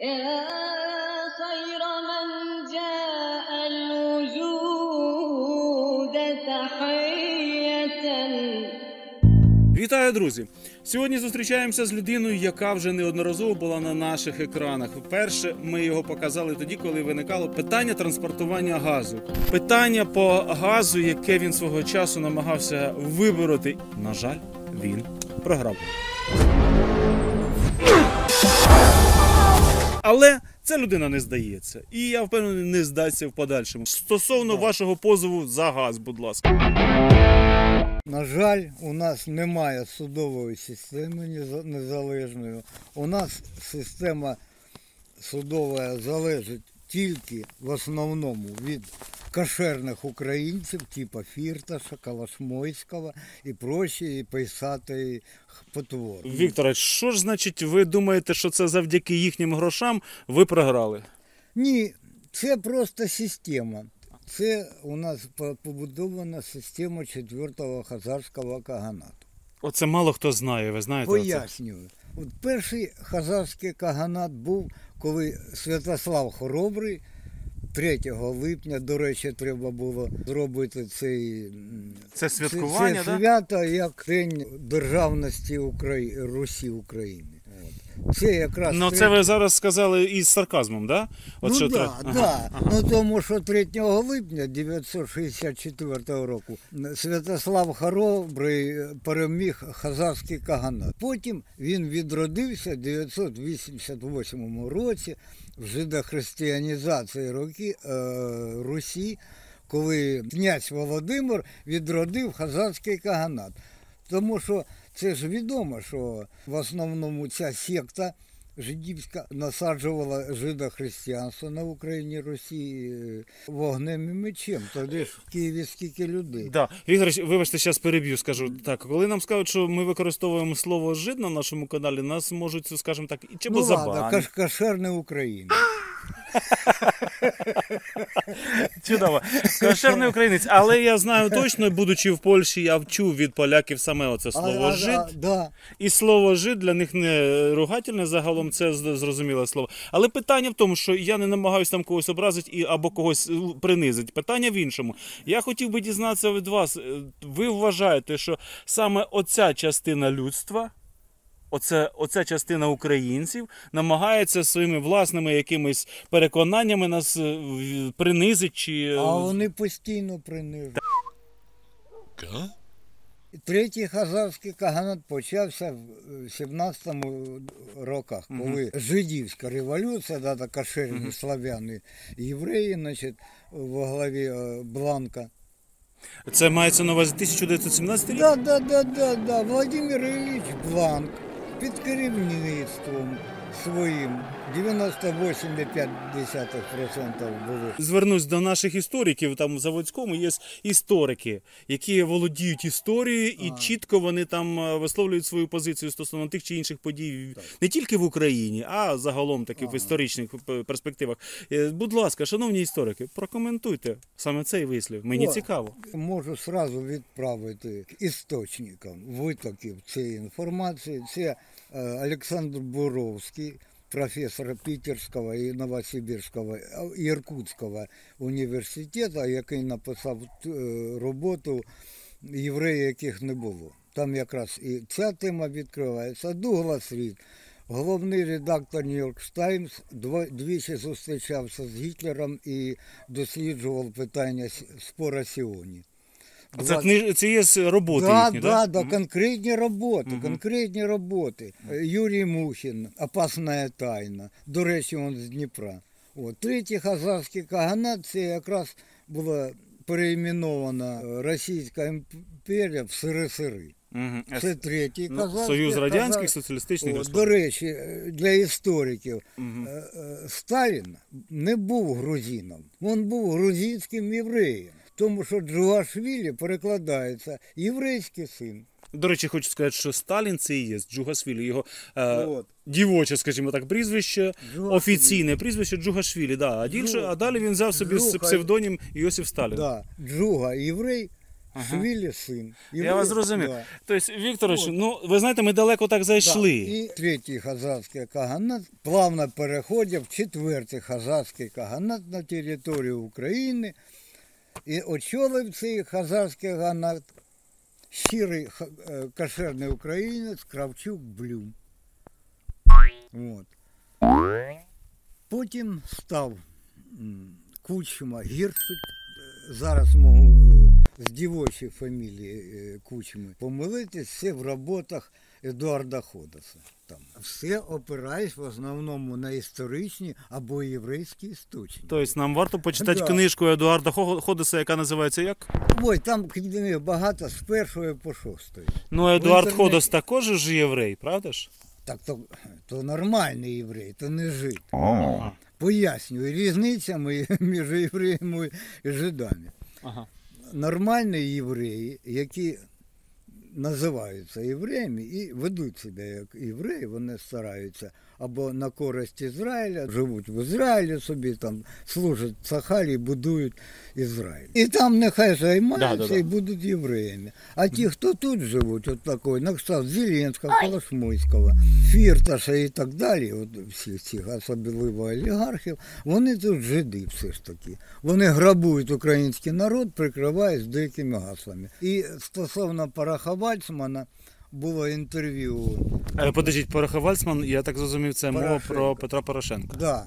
يا خير من جاء الوجود تحية Вітаю, друзі! Сьогодні зустрічаємося з людиною, яка вже неодноразово була на наших екранах. Вперше ми його показали тоді, коли виникало питання транспортування газу. Питання по газу, яке він свого часу намагався вибороти. На жаль, він програв. Але ця людина не здається. І я впевнений, не здасться в подальшому. Стосовно вашого позову за газ, будь ласка. На жаль, у нас немає судової системи неза- незалежної. У нас система судова залежить тільки в основному від кошерних українців, типу Фірташа, Калашмойського і прочі, і писати потвор. Вікторе, що ж значить, ви думаєте, що це завдяки їхнім грошам ви програли? Ні, це просто система. Це у нас побудована система четвертого хазарського каганату. Оце мало хто знає, ви знаєте. оце? Пояснюю. От перший хазарський каганат був, коли Святослав Хоробрий 3 липня, до речі, треба було зробити цей Це святкування, це це свято як День державності Украї... Русі України. Це якраз Ну, це ви зараз сказали із сарказмом, да? От ну да, тре- да. Ага, ага. Ну тому що 3 липня 964 року Святослав Хоробрий переміг хазарський каганат. Потім він відродився в 988 році в жидохристиянізації роки, е, Русі, коли князь Володимир відродив хазарський каганат. Тому що це ж відомо, що в основному ця секта жидівська насаджувала жидохристиянство на Україні Росії е, вогнем і мечем. Тоді ж в Києві скільки людей. Да. Вікторович, вибачте, зараз переб'ю, скажу так. Коли нам скажуть, що ми використовуємо слово жид на нашому каналі, нас можуть, скажімо так, і чи Ну ладно, забанити. каш Україна. Чудово. Кошерний українець. Але я знаю точно, будучи в Польщі, я вчув від поляків саме оце слово а, жид. да. І слово жид для них не ругательне загалом, це зрозуміле слово. Але питання в тому, що я не намагаюся там когось образити і або когось е, принизити. Питання в іншому. Я хотів би дізнатися від вас. е, Ви вважаєте, що саме оця частина людства. Оце, оця частина українців намагається своїми власними якимись переконаннями нас е, принизити чи е, А вони постійно принижують. Третій хазарський каганат почався в 17 роках, коли жидівська революція, да, та кошерні славяни, євреї, значить, во главі е, Бланка. це мається на увазі 1917 рік? Да, да, да, да, да. Владимир Ілліч Бланк під керівництвом своїм 98,5% були. Звернусь до наших істориків. Там в Заводському є історики, які володіють історією, і чітко вони там е, висловлюють свою позицію стосовно тих чи інших подій не тільки в Україні, а загалом таки в історичних перспективах. Е, Будь ласка, шановні історики, прокоментуйте саме цей вислів. Мені О, цікаво. Можу сразу відправити істочникам витоків цієї інформації. Це е, Олександр Буровський, професор Пітерського і Новосибірського і Іркутського університету, який написав е, роботу євреї, яких не було. Там якраз і ця тема відкривається. Дуглас Рід, головний редактор Нью-Йорк Таймс, двічі зустрічався з Гітлером і досліджував питання спора Сіоні. Це, книж... це є роботи Да, їхні, да, да? да, конкретні роботи, конкретні роботи. Юрій Мухін, «Опасна тайна», до речі, він з Дніпра. От. Третій хазарський каганат, це якраз була переіменована е, Російська імперія в Сири-Сири. Мгм. Це третій Ну, казахський. Союз Радянських казах- Соціалістичних О, Республік. До речі, для істориків, е, Сталін не був грузином, він був грузинським євреєм, тому що Джуашвілі перекладається єврейський син. До речі, хочу сказати, що Сталін це і є Джугашвілі. Його е, От. дівоче, скажімо так, прізвище, Джугашвілі. офіційне прізвище Джугашвілі. Да. А, дільше, а далі він взяв собі Джуха. псевдонім Йосиф Сталін. Да, Джуга єврей, Швілі син. І Я ви- вас зрозумів. да. Тобто, Вікторович, ну ви знаєте, ми далеко так зайшли. І третій хазарський каганат плавно переходив в четвертий хазарський каганат на територію України. І очолив цей хазарський каганат щирий е, кошерний українець Кравчук Блюм. От. Потім став Кучма Гіршик. Зараз можу е, з дівочої фамілії е, Кучми помилитись, все в роботах Едуарда Ходоса. Там. Все опираєш в основному на історичні або єврейські істочники. Тобто нам варто почитати Да. книжку Едуарда Хо- Ходеса, яка називається як? Ой, там книг багато з першої по шостої. Ну, Едуард інтернеті. Ходос також ж єврей, правда ж? Так то, то нормальний єврей, то не жид. Пояснюю, різниця між євреями і жидами. Ага. Нормальні євреї, які називаються євреями і ведуть себе як євреї, вони стараються або на користь Ізраїля, живуть в Ізраїлі собі, там служать Сахарі, будують Ізраїль. І там нехай займаються Да, да, да. і будуть євреями. А ті, хто тут живуть, от такий, на кшталт Зеленського, Колошмойського, Фірташа і так далі, от всіх цих особливо олігархів, вони тут жиди все ж таки. Вони грабують український народ, прикривають деякими гаслами. І стосовно Параха Вальцмана було інтерв'ю. Е, Подождіть, Пороха Вальцман, я так зрозумів, це мова Порошенко. про Петра Порошенка. Да.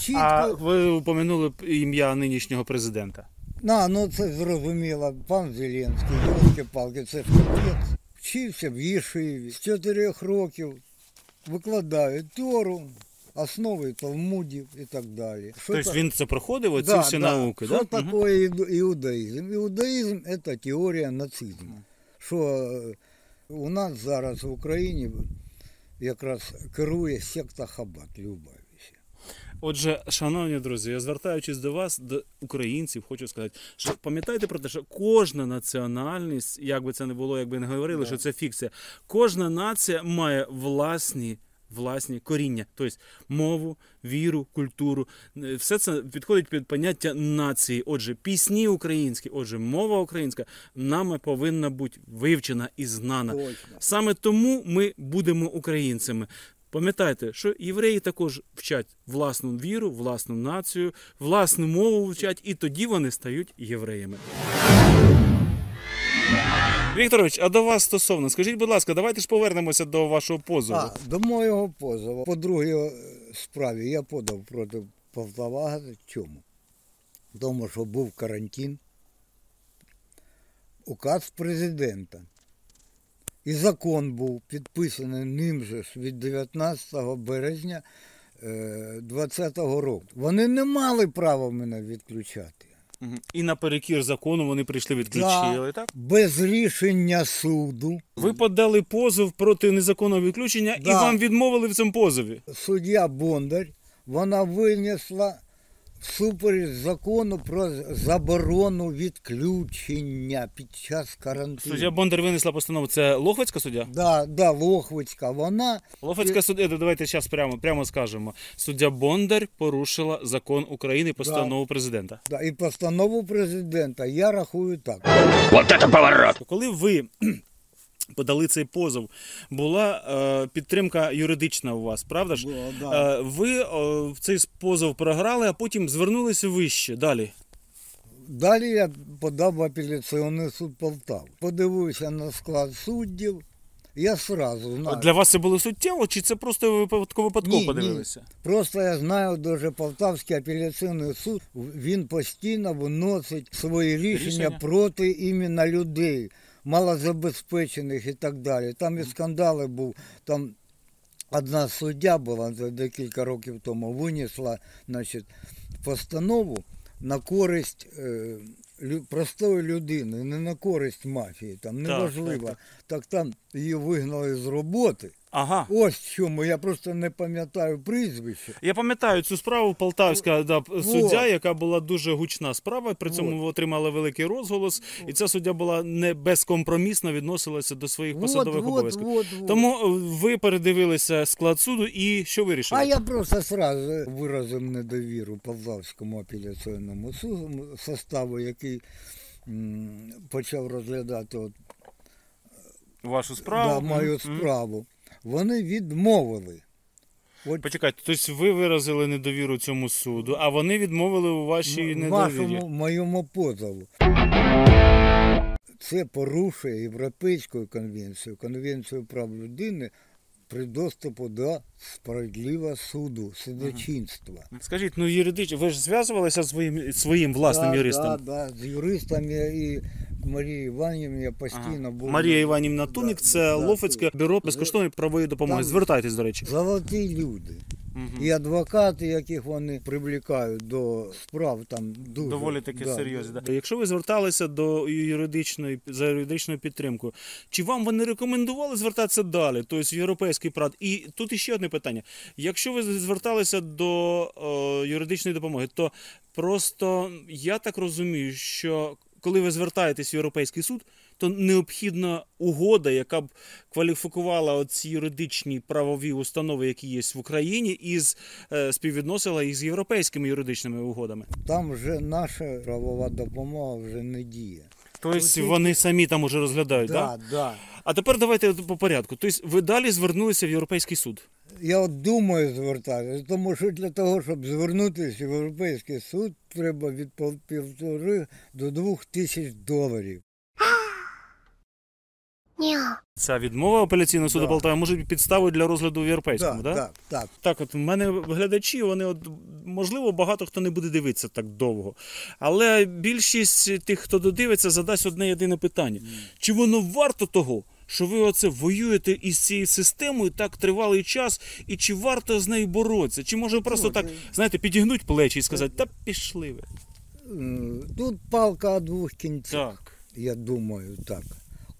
Чітко. А ви упомянули б ім'я нинішнього президента. На, ну це зрозуміло. Пан Зеленський, йолки-палки, це ж капець. Вчився в Єшиві з чотирьох років, викладає Тору, основи Талмудів і так далі. Що Тобто та- він це проходив, оці Да, всі да. науки, Що да? Мгм. таке іду- іудаїзм? Іудаїзм – це теорія нацизму. Що е, у нас зараз в Україні якраз керує секта Хабат Любавіся. Отже, шановні друзі, я звертаючись до вас, до українців, хочу сказати, що пам'ятайте про те, що кожна національність, як би це не було, якби не говорили, що це фікція, кожна нація має власні. Власні коріння, тобто мову, віру, культуру. Е, Все це підходить під поняття нації. Отже, пісні українські, отже, мова українська нами повинна бути вивчена і знана. Саме тому ми будемо українцями. Пам'ятайте, що євреї також вчать власну віру, власну націю, власну мову вчать, і тоді вони стають євреями. Вікторович, а до вас стосовно, скажіть, будь ласка, давайте ж повернемося до вашого позову. А, до моєго позову. По другій е, справі я подав проти Полтавагази. Чому? Тому що був карантин, указ президента. І закон був підписаний ним же від 19 березня 2020 року. Вони не мали права мене відключати. І наперекір закону вони прийшли відключили, так? Без рішення суду. Ви подали позов проти незаконного відключення і Да. вам відмовили в цьому позові. суддя Бондар, вона винесла всупереч закону про заборону відключення під час карантину. Суддя Бондар винесла постанову. Це Лохвицька суддя? Да, да, Лохвицька, вона Лохвицька суддя, давайте зараз прямо, прямо скажемо. Суддя Бондар порушила закон України, постанову президента. да, і постанову президента я рахую так. Коли ви подали цей позов, була е, підтримка юридична у вас, правда ж? Була, да. Е, ви е, в цей позов програли, а потім звернулися вище. Далі. Далі я подав в апеляційний суд Полтави. Подивився на склад суддів, я сразу знаю. Для вас це було суттєво, чи це просто ви випадково випадково Ні, подивилися? Ні. Просто я знаю дуже Полтавський апеляційний суд. Він постійно виносить свої рішення, Рішення? проти іменно людей, малозабезпечених і так далі. Там і скандали був. Там одна суддя була декілька років тому, винесла значить, постанову на користь. Е, лю- Простої людини, не на користь мафії, там неважливо. так, так там її вигнали з роботи. Ага. Ось в чому, я просто не пам'ятаю прізвище. Я пам'ятаю цю справу Полтавська да, суддя, яка була дуже гучна справа. При цьому ви отримали великий розголос, і ця суддя була не безкомпромісно відносилася до своїх посадових обов'язків. вот, вот. Тому е, ви передивилися склад суду і що вирішили? А я просто сразу виразив недовіру Полтавському апеляційному суду, составу, який м, почав розглядати от, Вашу справу. да, мою справу, вони відмовили. От Почекайте, тобто ви виразили недовіру цьому суду, а вони відмовили у вашій недовірі. вашому моєму позову. Це порушує Європейську конвенцію, Конвенцію прав людини при доступу до справедливого суду, судочинства. Скажіть, ну юридично, ви ж зв'язувалися зі своїм, своїм власним да, юристом? Да, да, з юристами і Марією Іванівною я постійно був. Марія Іванівна Туник, Да, це да, Лофицьке бюро безкоштовної правової допомоги. Там- Звертайтесь, до речі. Золоті люди. І адвокати, яких вони привлікають до справ, там дуже Доволі таки да, серйозні. Да. Якщо ви зверталися до юридичної за юридичною підтримкою, чи вам вони рекомендували звертатися далі, тобто в європейський прад? І тут іще одне питання: якщо ви зверталися до е, юридичної допомоги, то просто я так розумію, що коли ви звертаєтесь в європейський суд, то необхідна угода, яка б кваліфікувала ці юридичні правові установи, які є в Україні, і е, співвідносила їх з європейськими юридичними угодами. Там вже наша правова допомога вже не діє. Тобто вони самі там уже розглядають, так? Да, да. А тепер давайте по порядку. Тобто ви далі звернулися в Європейський суд. Я от думаю звертатися, тому що для того, щоб звернутися в Європейський суд, треба від півтори до двох тисяч доларів. Ця відмова апеляційного суду Да. Полтави може бути підставою для розгляду в європейському, Так, так? так, так. Так, от в мене глядачі, вони от можливо багато хто не буде дивитися так довго. Але більшість тих, хто додивиться, задасть одне єдине питання: чи воно варто того? Що ви оце воюєте із цією системою так тривалий час, і чи варто з нею боротися? Чи може просто так, знаєте, підігнуть плечі і сказати, та пішли ви. Тут палка о двох кінцях. Так. Я думаю, так.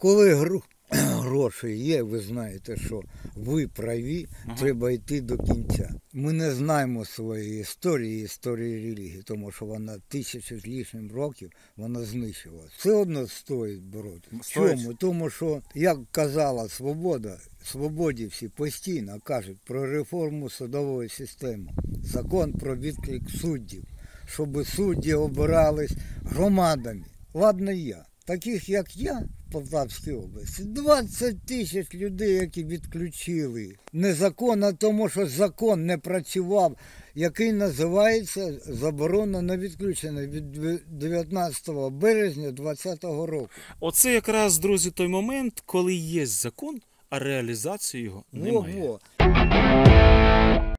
Коли гроші є, ви знаєте, що ви праві, треба йти до кінця. Ми не знаємо своєї історії, історії релігії, тому що вона тисячу з лишнім років вона знищила. Все одно стоїть боротися. Чому? Тому що, як казала Свобода, свободі всі постійно кажуть про реформу судової системи, закон про відклик суддів, щоб судді обирались громадами. Ладно я. Таких як я Полтавській області, 20 тисяч людей, які відключили незаконно, тому що закон не працював, який називається заборона на відключення від 19 березня 2020 року. Оце якраз, друзі, той момент, коли є закон, а реалізації його немає. Ого.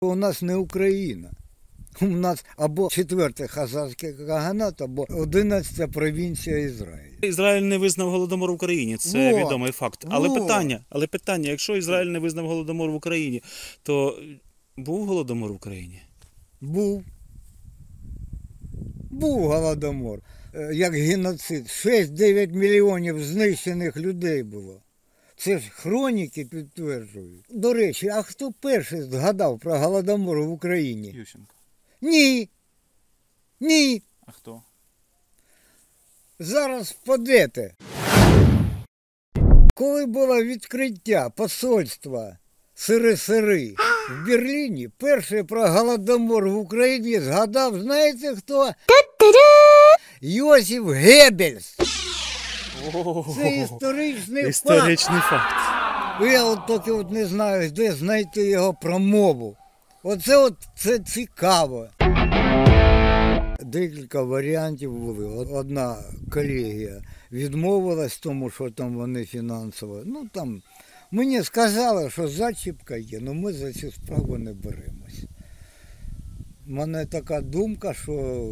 У нас не Україна. У нас або четвертий хазарський каганат, або одинадцята провінція Ізраїлю. Ізраїль не визнав голодомор в Україні, це Во. відомий факт. Але Во. питання, але питання, якщо Ізраїль не визнав голодомор в Україні, то був голодомор в Україні? Був. Був голодомор, е, як геноцид. 6-9 мільйонів знищених людей було. Це ж хроніки підтверджують. До речі, а хто перший згадав про голодомор в Україні? Ющенко. Ні. Ні. А хто? Зараз впадете. Коли було відкриття посольства Сири-Сири в Берліні, перший про голодомор в Україні згадав, знаєте хто? Йосиф Геббельс. Це історичний факт. Історичний факт. Я от тільки от не знаю, де знайти його промову. Оце от це цікаво. Декілька варіантів були. Одна колегія відмовилась тому, що там вони фінансово. Ну там мені сказали, що зачіпка є, але ми за цю справу не беремось. У мене така думка, що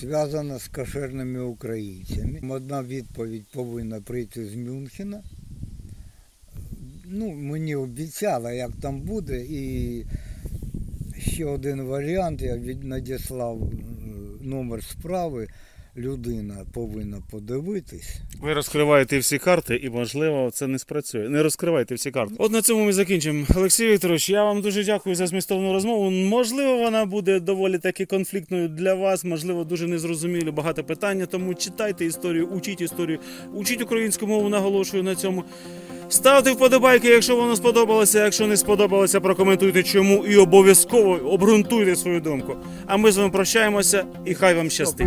зв'язана з кошерними українцями. Одна відповідь повинна прийти з Мюнхена ну, мені обіцяли, як там буде. І ще один варіант, я надіслав е, номер справи, людина повинна подивитись. Ви розкриваєте всі карти, і можливо це не спрацює. Не розкривайте всі карти. От на цьому ми закінчимо. Олексій Вікторович, я вам дуже дякую за змістовну розмову. Можливо, вона буде доволі таки конфліктною для вас, можливо, дуже незрозумілі багато питання. Тому читайте історію, учіть історію, учіть українську мову, наголошую на цьому. Ставте вподобайки, якщо воно сподобалося. Якщо не сподобалося, прокоментуйте чому і обов'язково обґрунтуйте свою думку. А ми з вами прощаємося і хай вам щастить.